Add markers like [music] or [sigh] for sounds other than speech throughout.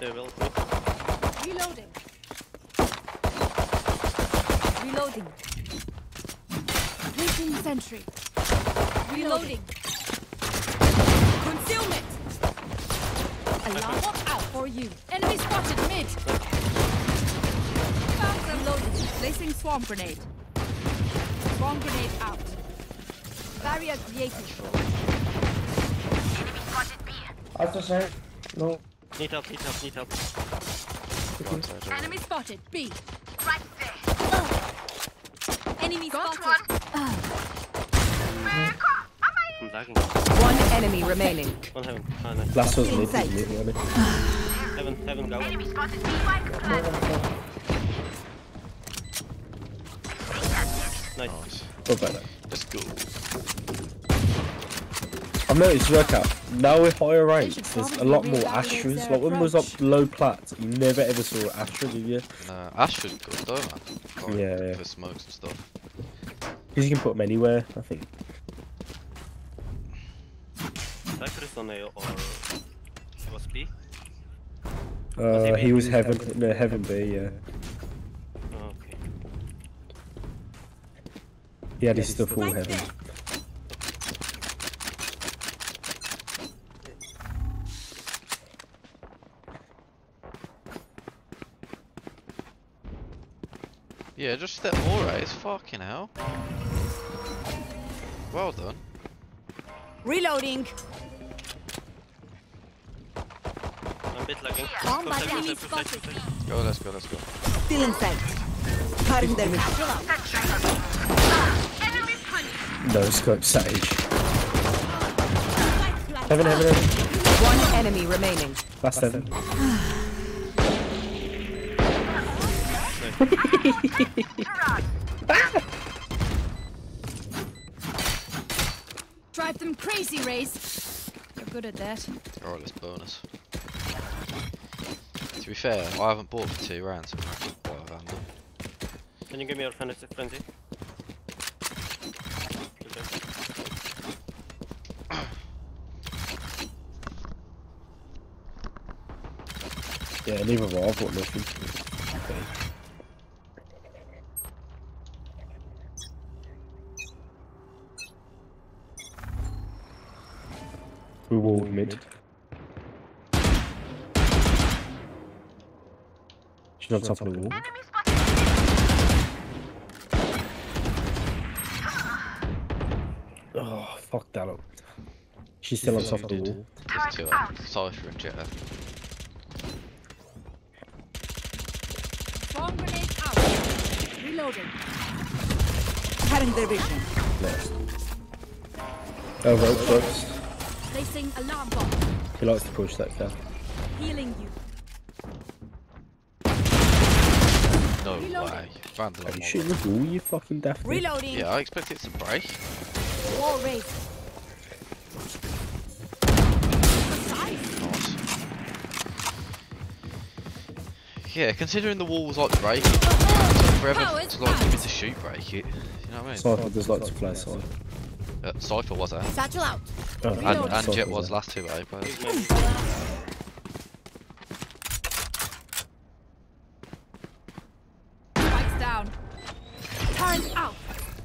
They will. Reloading. Reloading. Placing sentry. Reloading. Concealment. Alarm out for you. Enemy spotted mid. Found them. Reloading. Placing swarm grenade. Swarm grenade out. Barrier created. Alpha side. No. Need help, need help, need help. Right right. Enemy spotted. B. Right there. Oh. Enemy spotted. Oh. I'm lagging. One enemy remaining. One heaven. Oh, nice. Last was mid. Mid, mid, mid. Heaven, heaven, go. Enemy spotted B. Right Nice. Nice. What about that? Let's go. I've noticed workout. Now we're higher They ranks, there's a lot more reevaluate Astras. their Like when was up approach. low plat, you never ever saw Astra, did you? Uh, Astra's good though, man. Like, Yeah, yeah. For smokes and stuff. Because you can put them anywhere, I think. Cypher's on A or was B? Uh, he he was heaven, no, heaven B, yeah. Oh, okay. He had his stuff all heaven. Yeah, just step more, right? It's fucking hell. Well done. Reloading. I'm a bit lagging. Bomb Go enemy Cypher, Cypher, spotted. Go, let's go, let's go. Still in sight. Cutting their vision. Enemy punished. No scope, Sage. Heaven, heaven, heaven. One enemy remaining. Last heaven. [laughs] Drive them crazy, Raze. You're good at that. Alright, let's bonus. To be fair, I haven't bought for two rounds, so I'm quite a vandal. Can you give me your fantasy frenzy? Okay. Yeah, neither have I. I've got nothing. We walled mid. She's on top of the wall. Enemy spotted ah. Oh, fuck that up. She's still on top of the wall. There's two out. Cypher and Jetta. Swarm grenade out. Reloading. Cutting their vision. Next. Oh, ropes, ropes. Placing alarm bomb. He likes to push that guy. Healing you. No Reloading. way. Vandal Are you shooting the wall, you fucking daft? Reloading. Yeah, I expect it to break. Wall raised. Yeah, considering the wall was like breaking, it took forever to like give it to shoot break it. You know what I mean? Cypher does like to play side. Uh, Cypher was there. Satchel out. Oh, And, and Cypher Jett was there. last two A players. He's. Spikes down. Turret out.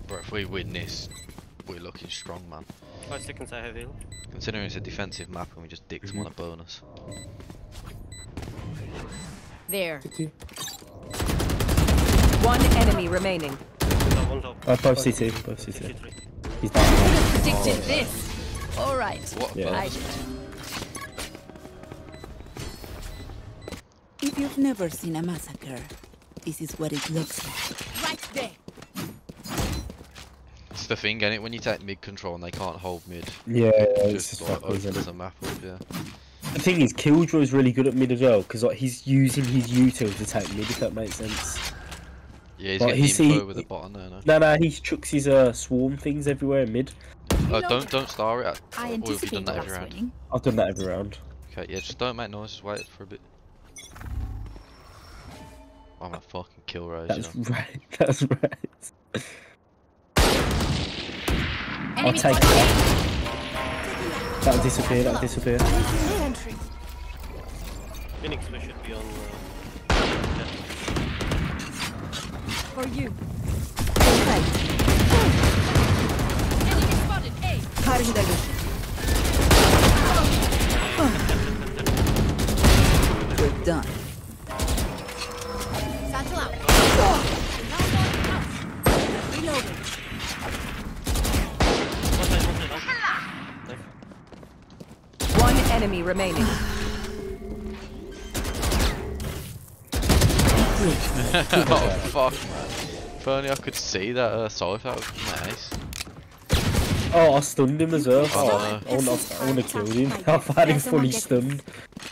But if we win this, we're looking strong, man. Five seconds I have heal. Considering it's a defensive map and we just dicked them on a bonus. There. One enemy remaining. One top, one top. Uh, both CT, both CT. 53. He's down. Predicted oh, this. All right. What a Yeah. bonus. If you've never seen a massacre, this is what it looks like. Right there. It's the thing, ain't it? When you take mid control and they can't hold mid, Yeah, it's just just like isn't opens it? the map up, yeah. The thing is, Killjoy's really good at mid as well, because like he's using his util to take mid, if that makes sense. Yeah, he's Like, getting he's- info he- with the bottom there, no? No, no, he chucks his uh, swarm things everywhere in mid. Oh, don't don't star it. At, I or have you done that every round? winning. I've done that every round. Okay, yeah, just don't make noise. Just wait for a bit. I'm gonna fucking kill Rose. That's you [laughs] know. right. That's right. I'll Enemy take spotted. that. That'll disappear. That'll disappear. Sentry. Phoenix, we should be on. Uh, For you. Sight. Enemy spotted. A. Cutting their vision. We're done. Satchel out. Reloading. one side, one side, one side. Nice. One enemy remaining. [laughs] oh fuck, man. If only I could see that uh, side, that was nice. Oh, I stunned him as well. I Oh, know. I wanna, I wanna kill him. [laughs] I've had him fully stunned.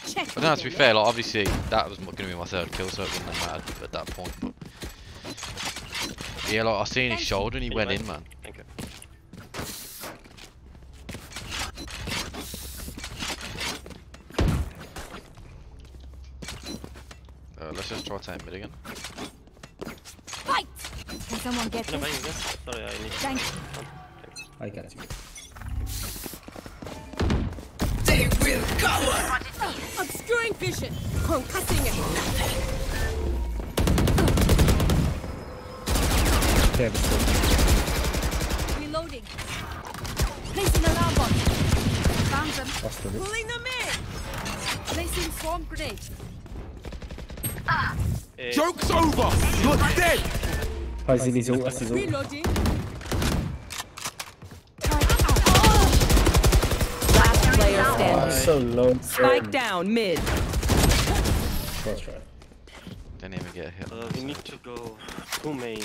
Check. But no, to be fair, like obviously that was going to be my third kill, so it wouldn't have mattered at that point. But yeah, like I seen his shoulder and he went in, man. Thank you. Uh, let's just try take mid again. Fight. Someone get Can I buy this? you? Sorry, I need. Thank you. I got you. Obscuring vision. Concussing it. Okay, I'm stunned. Reloading. Placing alarm bot. Found them. I. Pulling them in. Placing swarm grenade. Uh, Joke's over! You're dead! Oh, he's in his ult, that's his ult. Reloading. Last player Oh, so low. Spike down mid. That's right. Didn't even get a hit. uh, we need to go two main.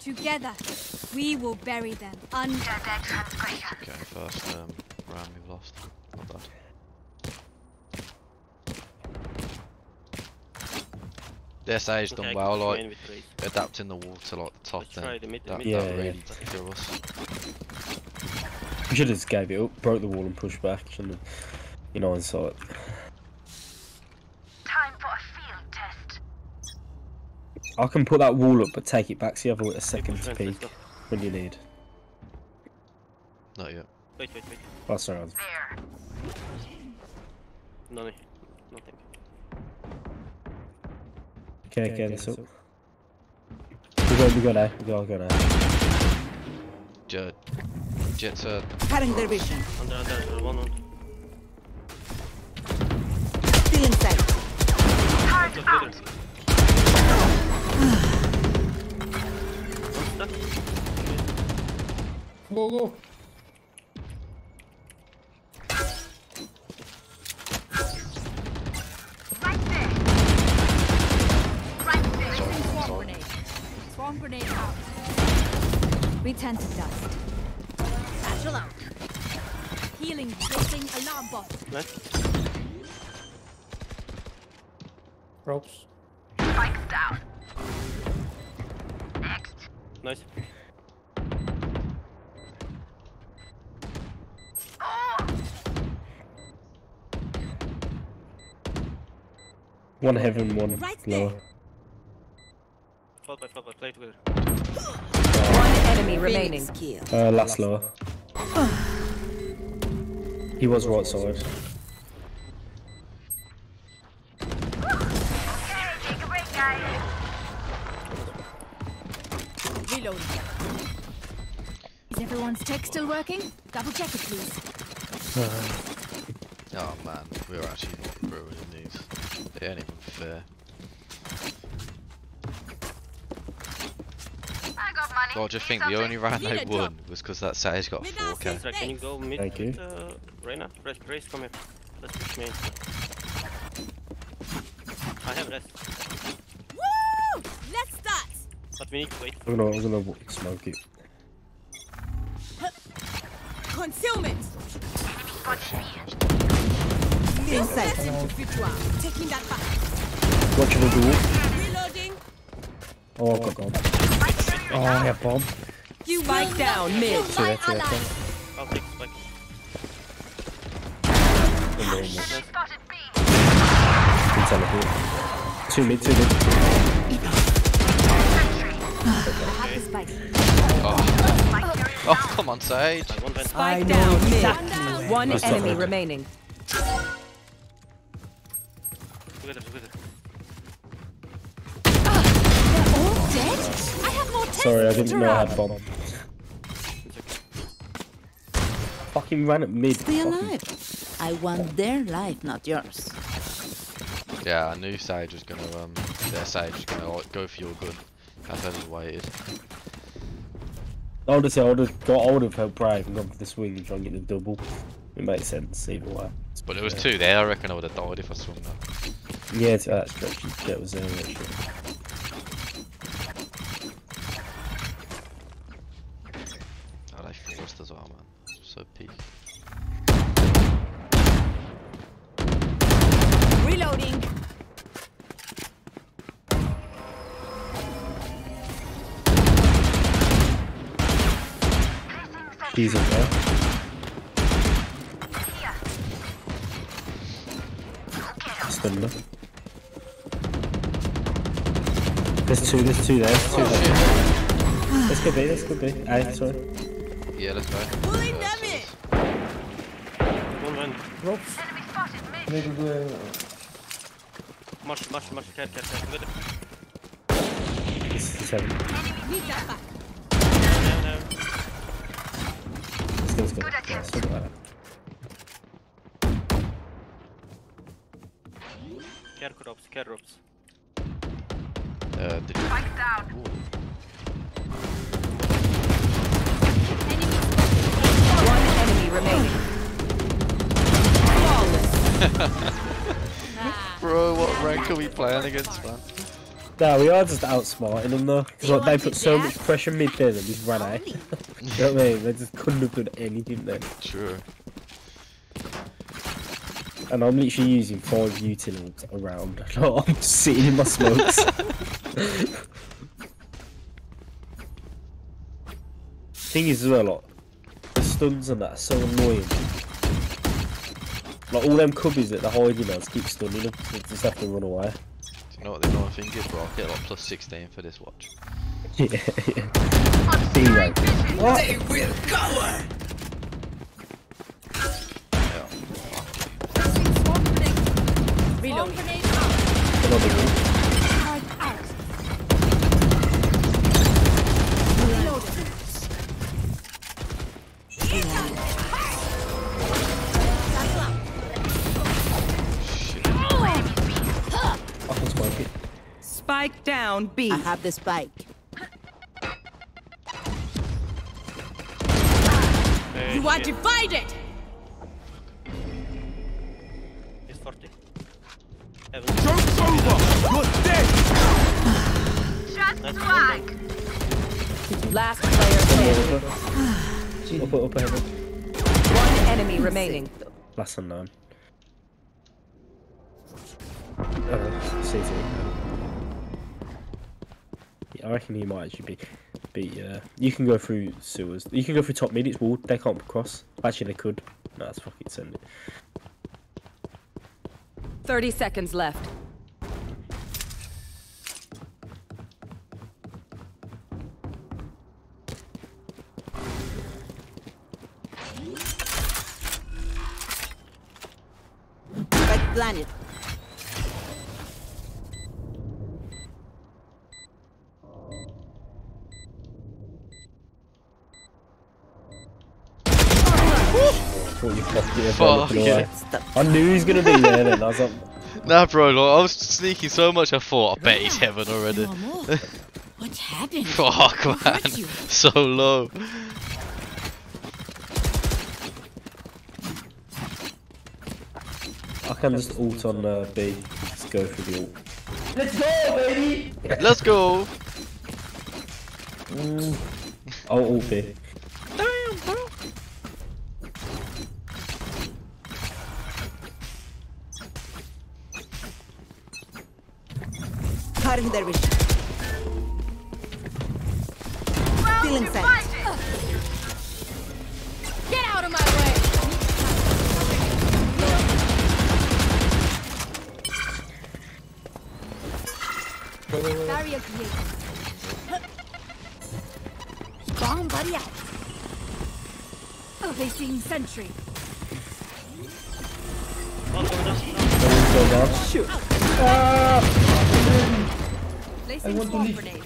Together, we will bury them under Okay, first um, round we've lost. Not bad. Their sage Okay, done well, like main with Raze. adapting the wall to like the top Let's try the mid- that, Yeah, that yeah. really threw us. We should have just gave it up, broke the wall and pushed back, shouldn't have? You know, hindsight. Time for a field test. I can put that wall up, but take it back so you have a, a second push to fence, peek when you need. Not yet. Wait, wait, wait. Oh, sorry. I was- There. No, Okay, okay, that's up. We go, we go now. We go, go now. Jett, Jett's uh, Cutting their vision. Under, under, under, one on. Still in sight. Let's go together. One stuck. Go, Return to dust. Satchel out. Healing. Placing alarm bot. Nice. Ropes. Spikes down. Next. Nice. One heaven, one Right lower. Fall by, fall by, play together. One enemy remaining. Uh, last lower. He was right side. Okay, take a break, guys. Reloading. Is everyone's tech still working? Double check it, please. oh man, we're actually not ruining these. They ain't even fair. I got money. So I just think the only something? round Need they won was because that Sage got 4k. assist. Can you go mid Thank with you. uh, Reyna? Raze, Raze, come here. Let's push main. I have rest, Woo! Let's start. but we need to wait. I'm gonna, I'm gonna smoke it. Concealment. Still in sight. Taking that back. Watch the door. Reloading. Oh, I've got gone. Oh, I have bomb. You Spike down mid. kill See my that, see. I'll take spike. The normal. Spotted B. Can teleport. Two mid, two mid. Have. Oh. oh, [laughs] come on, Sage. Like one. Spike down mid. Down. One That's not enemy right. remaining. together, together. They're Sorry, I didn't know I run. had bomb. Fucking ran at mid. Stay alive. I want their life, not yours. Yeah, I knew Sage was gonna um their Sage was gonna like, go for your good. That's how the way it is. Honestly, I would have got. I would have felt brave and gone for the swing and try and get the double. It makes sense either way. But there was two there, I reckon I would have died if I swung that. Yeah, it's, that's true. actually. That was there. Actually. Stunned her. There's two, there's two there. There's two there. This could be, this could be. Aye, sorry. Yeah, let's go. Pulling Uh, them so in. it's- One one. Enemy spotted mid. March, march, march. Care, care, care. Together. This is seven. Need that back. Down, down. Let's go, let's go. Yeah, let's Care corrupts, care corrupts. Uh, did you... Spike down. One enemy remaining. [laughs] Bro, what rank are we playing against, man? Nah, we are just outsmarting them though. Because like, they put so much pressure mid there and just ran out. [laughs] you know what I mean? They just couldn't have done anything there. True. And I'm literally using five utilities around. I'm just sitting in my smokes. [laughs] Thing is as well, like, the stuns and that are so annoying. Like all them cubbies that they're hiding us keep stunning them, so they just have to run away. Do you know what the annoying thing is, bro? I get like plus 16 for this watch. [laughs] Yeah, yeah. Bingo. Obscuring vision. Yeah. Placing it. Spike down B. I have the spike. Hey, You are shit. divided. Joke's over! You're dead! Just That's swag. Last player standing. Up, up, up ahead. One enemy remaining. Last unknown. Uh, CT. Yeah, I reckon he might actually be. Be uh, you can go through sewers. You can go through top mid. It's walled. They can't cross. Actually, they could. No, that's fucking send it. 30 seconds left. Spike planet. Thought you fucked it. everyone Fuck looking yeah. I knew he was gonna be there. Then I was like, Nah, bro, like, I was sneaking so much I thought, I bet he's heaven already. Momo, what happened? [laughs] Fuck, man. So low. I can just ult on uh, B. Just go for the ult. Let's go. Baby! Let's go! Mm. I'll ult B. Cutting their vision. Still in. Get out of my way. Barrier created. Bomb buddy out. Facing sentry. Oh, ah! no, no, no. Go down. Placing want to leave. grenade.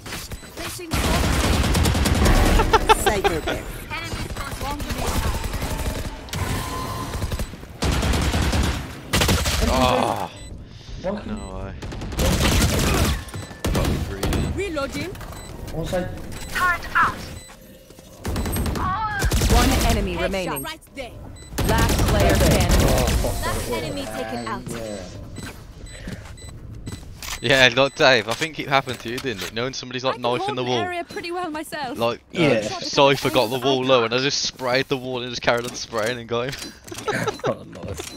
Placing swarm grenade. Cyber bear. Swarm grenade out. Oh, One no way. Got me breathing. Reloading. on side. One enemy Headshot remaining. right there. Last player standing. Oh, Last enemy taken out. Yeah. Yeah, like Dave, I think it happened to you, didn't it? Knowing somebody's like I can knifing hold the the wall. area pretty well myself. Like, Yeah. yeah. Cypher got the wall low and I just sprayed the wall and just carried on spraying and got him. Oh, nice.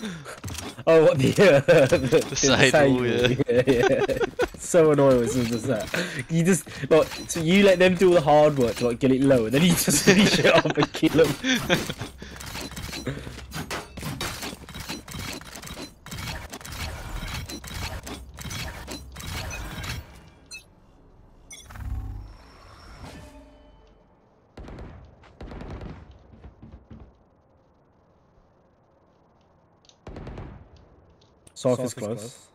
Oh, what the, uh, [laughs] the, the side wall, yeah. yeah, [laughs] So annoying when someone does that. You just like so you let them do all the hard work to like get it low, and then you just finish it off and kill them. [laughs] Soft is close.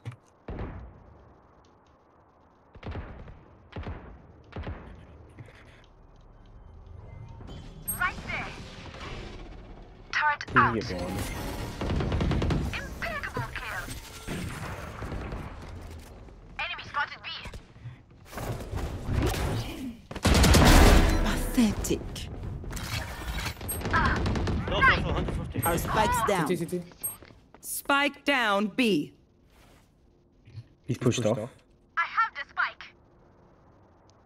Right there. Turret out. get one. Impeccable kill. Enemy spotted B. Pathetic. Ah, no, no, no, 150. Our spikes ah. down. CT, CT. Spike down B. He's pushed, off. I have the spike.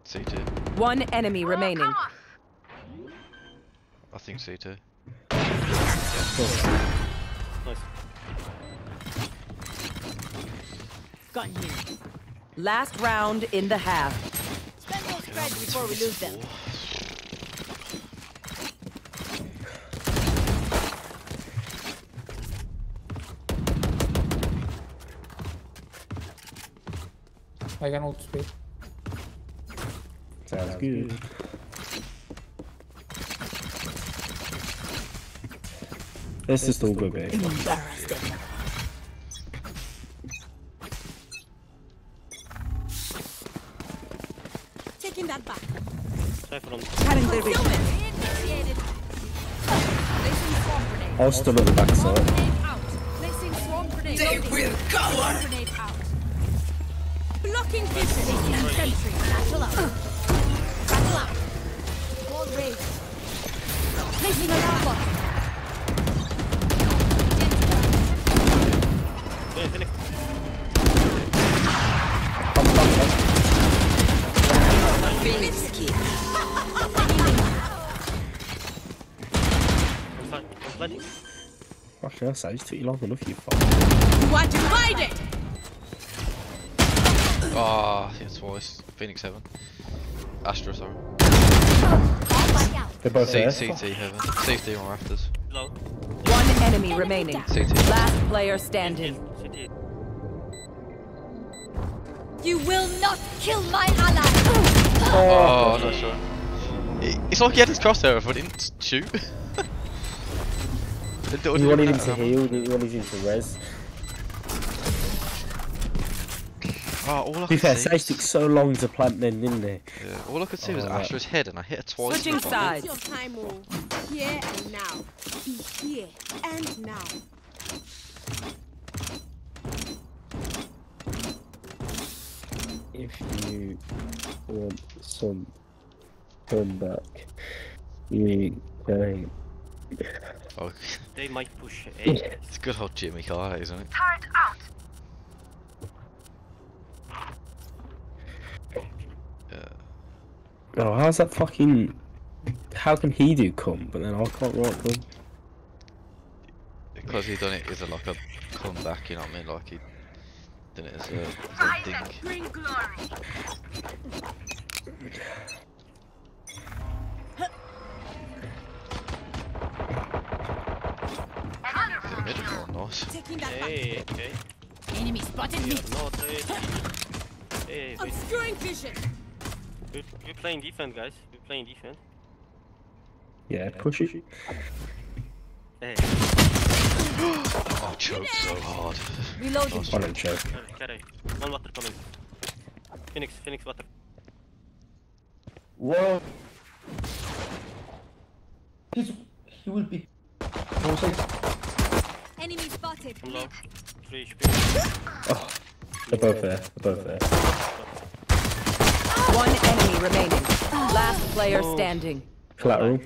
C2. One enemy oh, remaining. Come off. I think C2. Nice. Gun here. Last round in the half. Spend those spreads before we lose them. I can ult speed. Sounds good. Let's just all go back. Taking that back. Cypher on. Cutting the reach. Initiated. Placing swarm grenade. I'll still at the back side. grenade out. Placing swarm grenade. They will Swarm grenade out. Blocking vision. Placing sentry. Battle out. Battle out. Wall raised. Placing alarm bot. Phoenix, Phoenix. Biscuit. On side. On flooding. Actually, took you long enough, you fuck. You are divided. Ah, oh, yeah, twice. Phoenix Heaven. Astra, sorry. They're both C there. CT Heaven. Safety on rafters. Low. One enemy remaining. CT. Last player standing. CT. You will not kill my ally. Oh, no, sure. It's like he had his crosshair, but didn't shoot. [laughs] It You wanted him to matter. heal, you wanted him to res. Oh, all I To be could fair, see. Sage took so long to plant then, didn't they? Yeah, all I could see was Oh, right. Astra's head, and I hit her twice. Switching with the sides. Your time will here and now. Be here and now. If you want some comeback, you can. Oh, [laughs] They might push A. it's good old Jimmy Carr, isn't it? Turret out. Yeah. Oh, how's that fucking? How can he do come, but then I can't write come? Because he done it as a like a comeback, you know what I mean? Like he done it as a, as a Rise thing. glory. Is it mid? Nice. Taking that back. Hey, okay. Enemy spotted me. Yeah, no, eh? [laughs] hey. Hey. Obscuring vision. We're, we're playing defense, guys. We're playing defense. Yeah, push it. Hey, Oh, choke so hard. Reloading. On and choke. carry, carry. One water coming. Phoenix, Phoenix water. Whoa. He's, he will be. One. Enemy spotted. One low. Three HP. Oh, they're both there. They're both there. One enemy remaining. Last player Oh. standing. Collateral.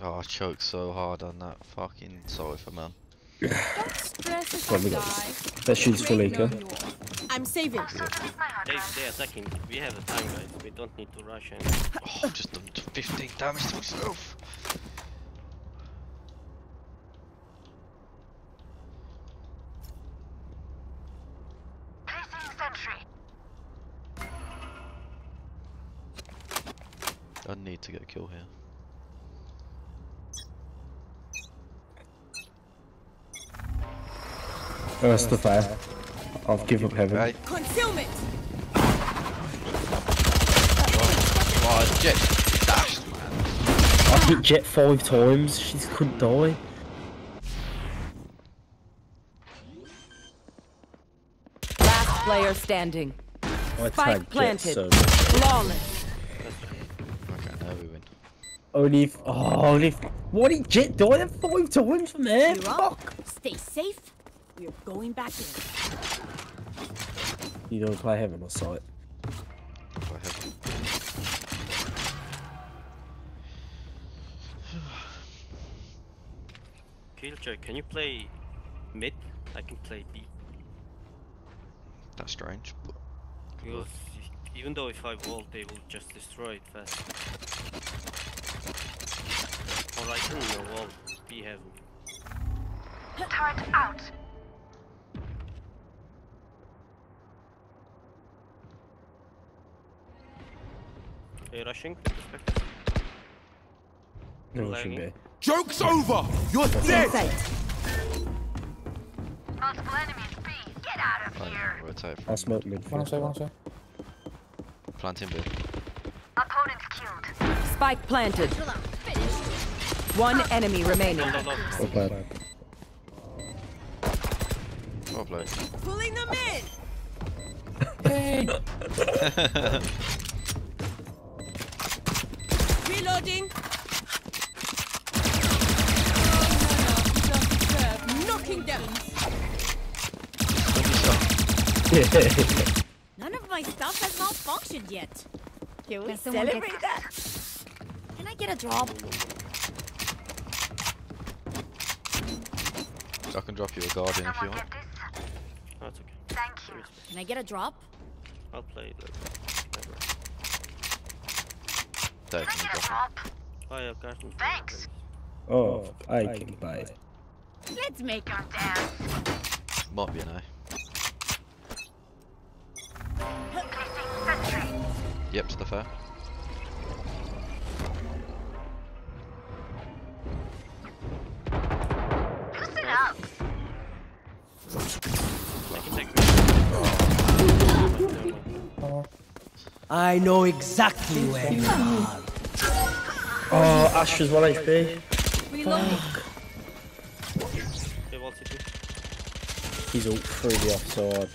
Oh, I choked so hard on that. Fucking sorry for man. Don't stress if What I we got? die. That shoots full Rain eco. I'm saving. They, they attacking. We have the time, guys. We don't need to rush in. Oh, I've just done 15 damage to myself. Placing sentry. I need to get a kill here. Oh, that's the fire. I'll give up heaven. Right. Concealment. Oh, Jett dashed, man. I hit Jett five times. She couldn't die. Last player standing. I Spike planted. so. Flawless. Okay, now we win. Only if. Oh, only if. What did Jett die then five times from there? You're up. Stay safe. We're going back in. You don't play heaven or sight. If I have Killjoy, can you play mid? I can play B. That's strange. Because even though if I wall, they will just destroy it fast. Or I can wall B heaven. Turret out. Are you rushing? Perspective. No, it Lagging. Joke's over! You're dead! Multiple enemies B. Get out of I here. rotate I'll from smoke mid. One first. side, one side. planting bit. Opponent killed. Spike planted. Chill out. Finished. One enemy remaining. No, no, no. Well played. Well played. Pulling them in. Hey! [laughs] Reloading. Oh, no, no. You don't deserve. Knocking down. [laughs] None of my stuff has malfunctioned yet. Can we celebrate that? Can I get a drop? I can drop you a guardian if you want. Oh, get. No, it's okay. Thank you. Can I get a drop? I'll play it later. Never. Dave, Can I you get a drop drop? Oh, yeah, carton. Thanks. Oh, oh I can buy it. Let's make Don't dance. it? Might be an A. Yep, to the fair. I know exactly where you are. Oh, Astra's 1 HP. Reloading. Okay, wall city. He's all through the offside.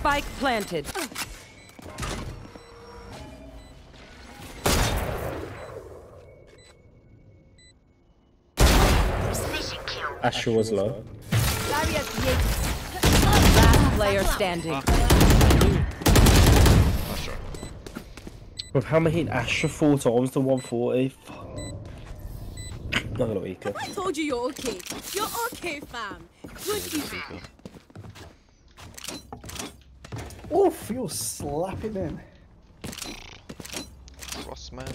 Spike planted. Precision kill. Astra was low. Barrier created. Last player standing. With how many hitting Astra four times to 140? Fuck. Not gonna eco. I told you you're okay. You're okay, fam. Good Maybe evening. Seeker. Oof, you're slapping in. Cross man. To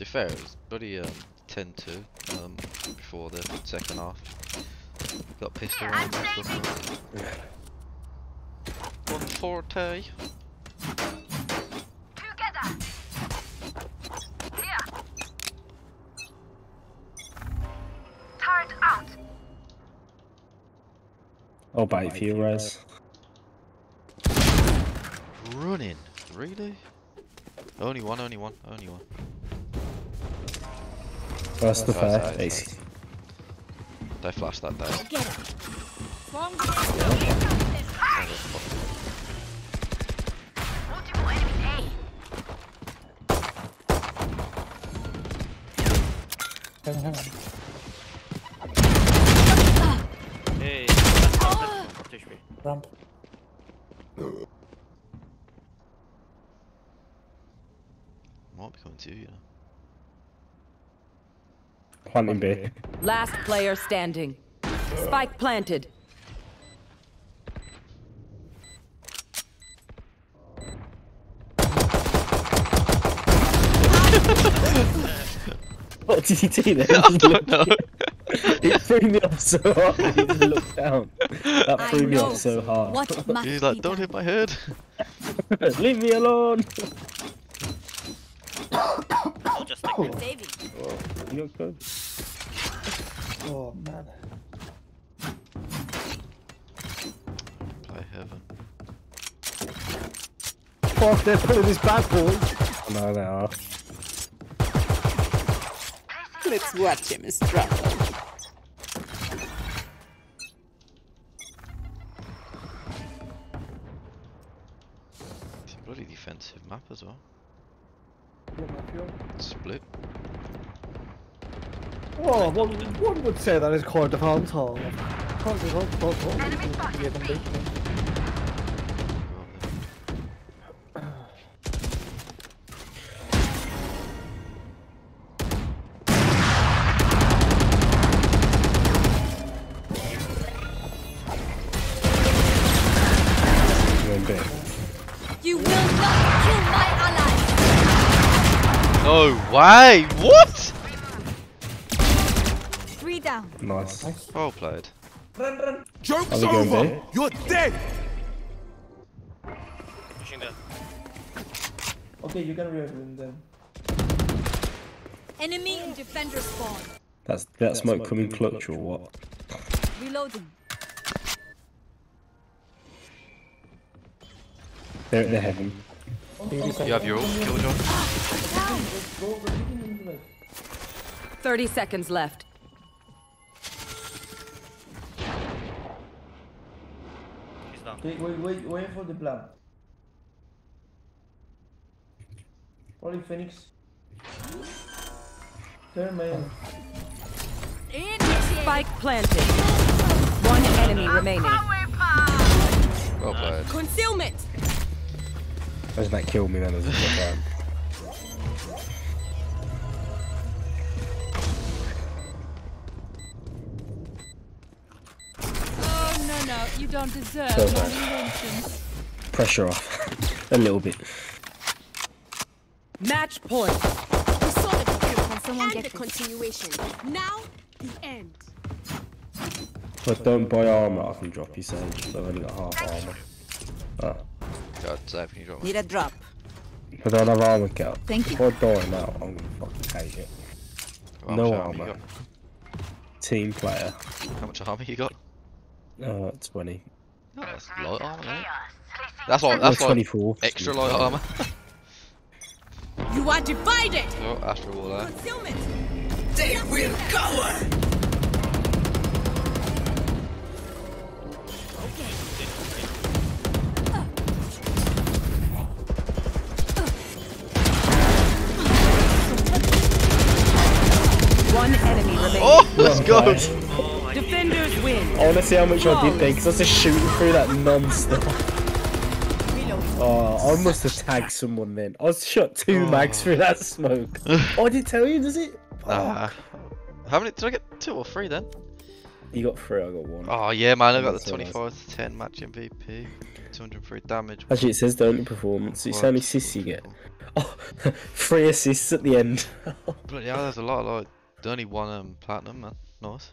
be fair, it was bloody um, 10 2 um, before the second half. Got pissed Yeah, around I'm and stuff. One forte. Together. Here. Turret out. I'll bait for you, Res. Running. Really? Only one, only one, only one. That's the Nice, fair. nice, They flashed that down. Get Heaven, heaven. Hey, that's not that's not. Ramp. Might be coming to you, you know. Planting B. Last player standing. Spike planted. What did he do there? [laughs] I don't know. it threw me off so hard. He just looked down. That I threw me off so hard. What [laughs] must He's like, be don't done. hit my head. [laughs] Leave me alone. I'll just take it. Saving. Oh, you got code? Oh man. Play heaven. Fuck, they're pulling this bad boy. No, they are. Let's watch him struggle. It's a bloody defensive map as well. Split. Oh, well, one would say that is quite defense hall. Can't be hard, No way! What? Three down. Nice. Well played. Joke's Are we going over! B? You're dead! Pushing that. Okay, you can revive him then. Enemy and defender spawn. That's that smoke coming clutch or what? Reloading. They're at the heaven. You have your ult, Killjoy? 30 seconds left. He's down. Wait, wait, wait, wait for the plan. Probably Phoenix. Turn main. Initiate. Spike planted. One enemy remaining. Well played. Oh, Concealment. Doesn't that kill me then as a time? Oh no no, you don't deserve So my bad. Pressure off. [laughs] a little bit. Match point. We saw the kill. Can someone get the continuation? Now the end. But don't buy armor, I can drop you Sage. I've only got half armor. Oh. God, Zap, can you drop? Need a drop. If I don't have armor cap. Thank you. If I die now, I'm gonna fucking hate it. How no armor you armor. got? Team player. How much armor you got? Uh, 20. No, that's light armor, isn't? That's like, that's Or 24. extra light armor. You are divided. oh, Astral Wall there. Concealment. They will cover! Oh, let's go! Nice. Oh, I Defenders win. I wanna see how much I did there, because I was just shooting through that non-stop. Oh, I must have tagged someone then. I was shot two mags through that smoke. [laughs] oh, I didn't tell you, does it? Nah. How many? Did I get two or three then? You got three, I got one. Oh yeah, man, I got the That's so nice. 25 to 10 match MVP, 203 damage. Actually, it says the only performance. It's What? only assists you get. Oh, [laughs] three assists at the end. [laughs] But yeah, there's a lot, like, the only one um, platinum, man. Nice.